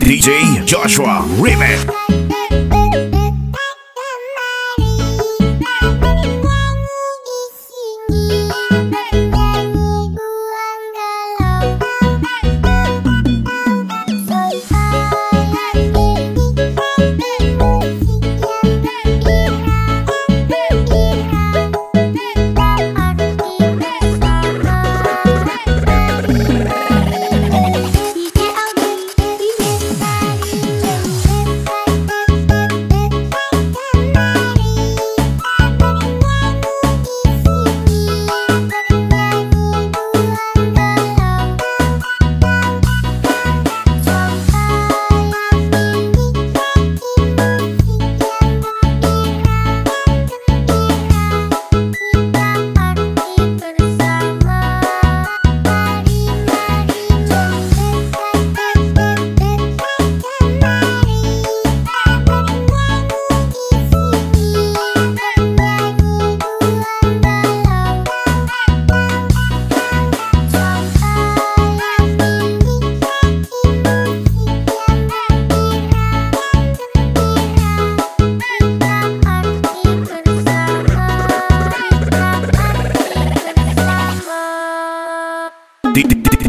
DJ Joshua Remix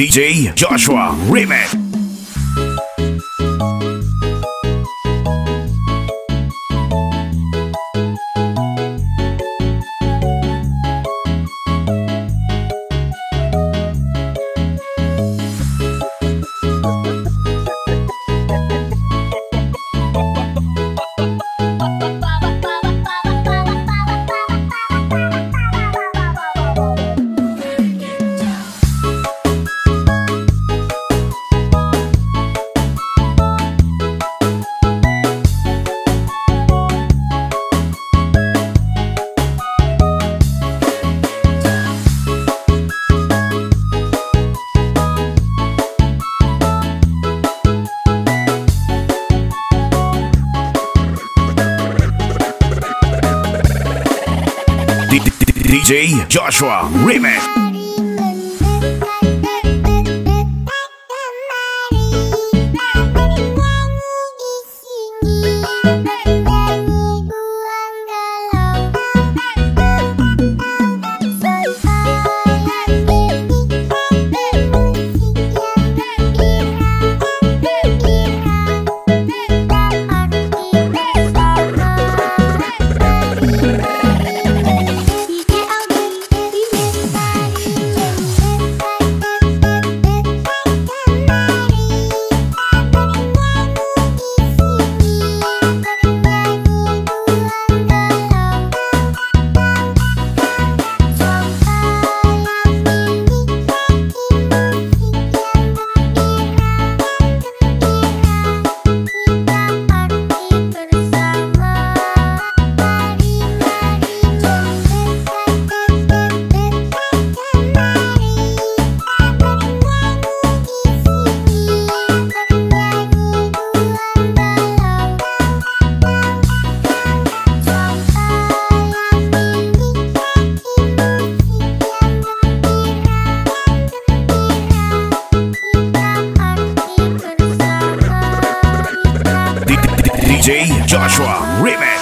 DJ Joshua Remix DJ Joshua Remix Joshua Remix